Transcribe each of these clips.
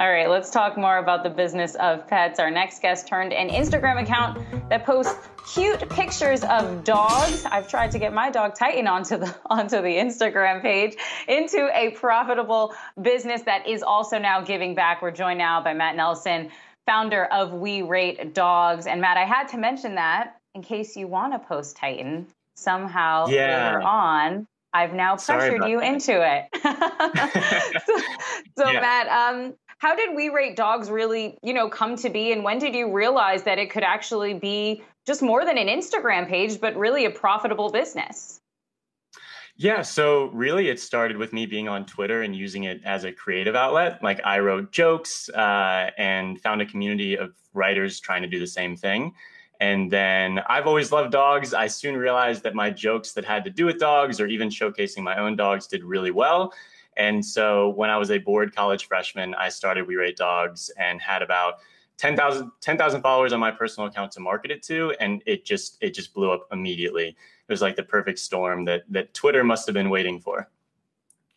All right, let's talk more about the business of pets. Our next guest turned an Instagram account that posts cute pictures of dogs. I've tried to get my dog Titan onto the onto the Instagram page into a profitable business that is also now giving back. We're joined now by Matt Nelson, founder of We Rate Dogs. And Matt, I had to mention that in case you want to post Titan somehow yeah. later on. I've now pressured you that. into it. so, so yeah. Matt, um, how did We Rate Dogs really, you know, come to be, and when did you realize that it could actually be just more than an Instagram page, but really a profitable business? Yeah, so really it started with me being on Twitter and using it as a creative outlet. Like I wrote jokes uh, and found a community of writers trying to do the same thing. And then I've always loved dogs. I soon realized that my jokes that had to do with dogs or even showcasing my own dogs did really well. And so when I was a bored college freshman, I started We Rate Dogs and had about 10,000 10, followers on my personal account to market it to. And it just, it just blew up immediately. It was like the perfect storm that, that Twitter must have been waiting for.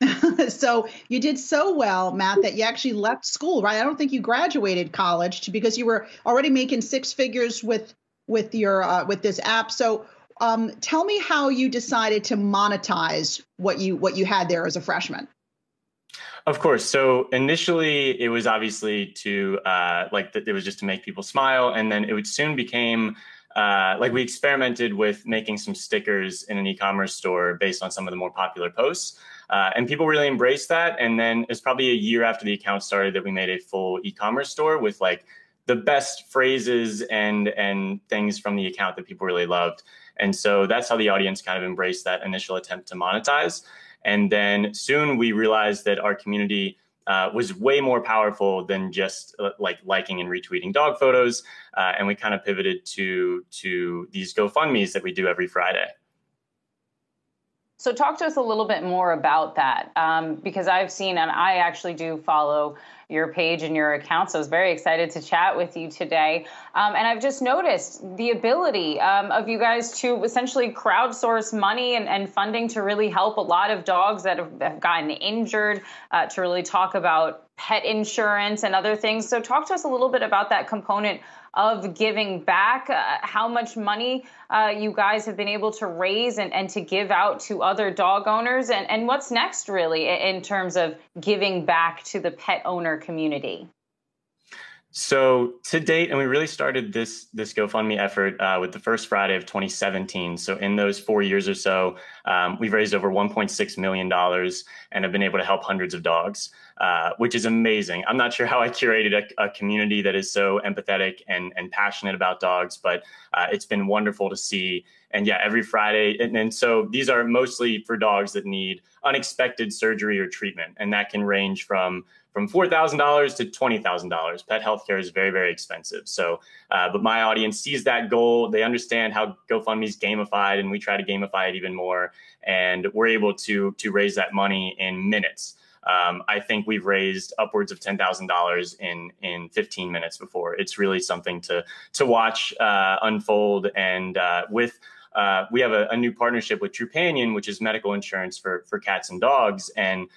so you did so well, Matt, that you actually left school, right? I don't think you graduated college to, because you were already making six figures with with your uh, with this app. So um, tell me how you decided to monetize what you what you had there as a freshman. Of course. So initially, it was obviously to uh, like that. it was just to make people smile, and then it would soon became uh, like we experimented with making some stickers in an e-commerce store based on some of the more popular posts, uh, and people really embraced that. And then it's probably a year after the account started that we made a full e-commerce store with like the best phrases and and things from the account that people really loved. And so that's how the audience kind of embraced that initial attempt to monetize. And then soon we realized that our community uh, was way more powerful than just uh, like liking and retweeting dog photos. Uh, and we kind of pivoted to to these GoFundmes that we do every Friday. So, talk to us a little bit more about that um, because I've seen, and I actually do follow your page and your account. So I was very excited to chat with you today. Um, and I've just noticed the ability um, of you guys to essentially crowdsource money and, and, funding to really help a lot of dogs that have, have gotten injured, uh, to really talk about pet insurance and other things. So, talk to us a little bit about that component of giving back, uh, how much money uh, you guys have been able to raise and, and to give out to other dog owners, and, and what's next really in terms of giving back to the pet owner community. So to date, and we really started this this GoFundMe effort uh, with the first Friday of 2017. So in those four years or so, um, we've raised over 1.6 million dollars and have been able to help hundreds of dogs, uh, which is amazing. I'm not sure how I curated a, a, community that is so empathetic and and passionate about dogs, but uh, it's been wonderful to see. And yeah, every Friday, and, and so these are mostly for dogs that need unexpected surgery or treatment, and that can range from from $4,000 to $20,000. Pet healthcare is very, very expensive. So, uh, but my audience sees that goal. They understand how GoFundMe is gamified, and we try to gamify it even more. And we're able to to raise that money in minutes. Um, I think we've raised upwards of ten thousand dollars in in 15 minutes before. It's really something to to watch uh, unfold. And uh, with uh, we have a, a new partnership with Trupanion, which is medical insurance for for cats and dogs, and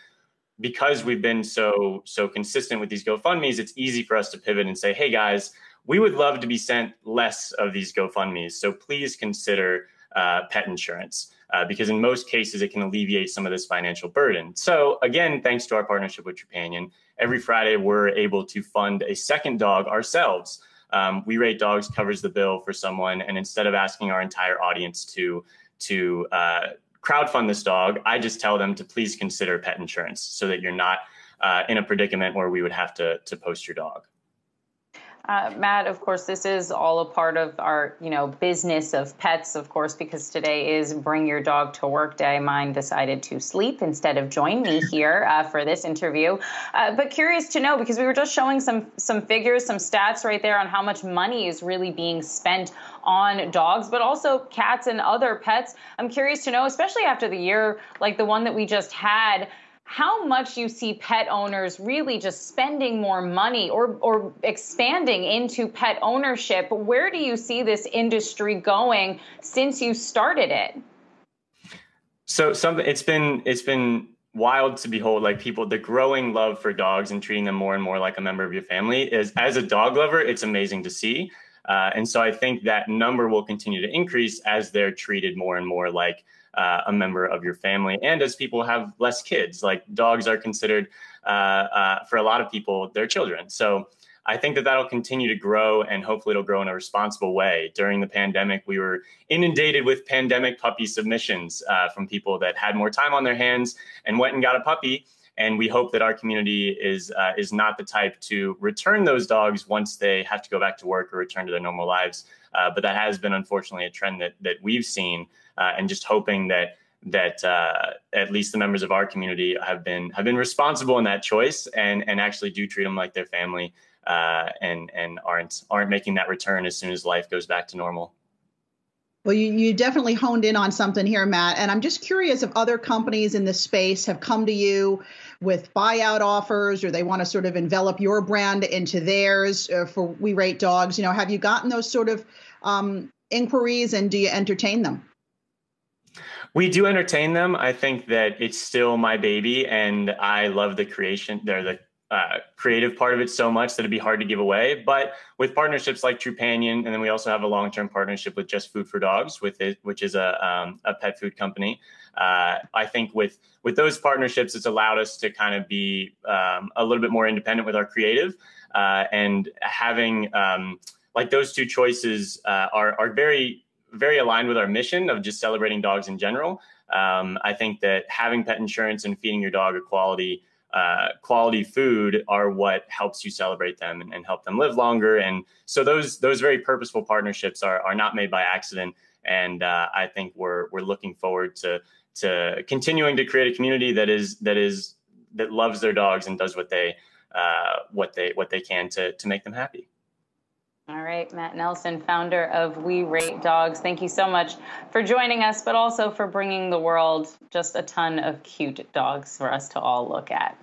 because we've been so so consistent with these GoFundmes, it's easy for us to pivot and say, "Hey guys, we would love to be sent less of these GoFundmes, so please consider uh, pet insurance." Uh, because in most cases, it can alleviate some of this financial burden. So, again, thanks to our partnership with Trupanion, every Friday we're able to fund a second dog ourselves. Um, we Rate Dogs covers the bill for someone, and instead of asking our entire audience to to uh, crowdfund this dog, I just tell them to please consider pet insurance so that you're not uh, in a predicament where we would have to to post your dog. Uh, Matt, of course, this is all a part of our, you know, business of pets, of course, because today is Bring Your Dog to Work Day. Mine decided to sleep instead of join me here uh, for this interview. Uh, but curious to know because we were just showing some some figures, some stats right there on how much money is really being spent on dogs, but also cats and other pets. I'm curious to know, especially after the year like the one that we just had how much you see pet owners really just spending more money or, or expanding into pet ownership. Where do you see this industry going since you started it? So something it's been it's been wild to behold like people the growing love for dogs and treating them more and more like a member of your family is as a dog lover it's amazing to see uh, and so i think that number will continue to increase as they're treated more and more like uh, a member of your family and as people have less kids like dogs are considered uh, uh for a lot of people their children so I think that that'll continue to grow and hopefully it'll grow in a responsible way. During the pandemic, we were inundated with pandemic puppy submissions uh, from people that had more time on their hands and went and got a puppy. And we hope that our community is uh, is not the type to return those dogs once they have to go back to work or return to their normal lives. Uh, but that has been unfortunately a trend that that we've seen, uh, and just hoping that that uh, at least the members of our community have been have been responsible in that choice and and actually do treat them like their family uh, and and aren't aren't making that return as soon as life goes back to normal. Well, you, you definitely honed in on something here, Matt. And I'm just curious if other companies in this space have come to you with buyout offers or they want to sort of envelop your brand into theirs uh, for We Rate Dogs. You know, have you gotten those sort of um, inquiries and do you entertain them? We do entertain them. I think that it's still my baby, and I love the creation, They're the uh, creative part of it so much that it'd be hard to give away. But with partnerships like Trupanion, and then we also have a long-term partnership with Just Food for Dogs, with it, which is a, um, a pet food company. Uh, I think with with those partnerships, it's allowed us to kind of be um, a little bit more independent with our creative, uh, and having um, like those two choices uh, are are very very aligned with our mission of just celebrating dogs in general. Um, I think that having pet insurance and feeding your dog a quality uh, quality food are what helps you celebrate them and, and, help them live longer. And so those those very purposeful partnerships are are not made by accident. And uh, I think we're we're looking forward to to continuing to create a community that is that is that loves their dogs and does what they uh, what they what they can to to make them happy. All right, Matt Nelson, founder of We Rate Dogs. Thank you so much for joining us, but also for bringing the world just a ton of cute dogs for us to all look at.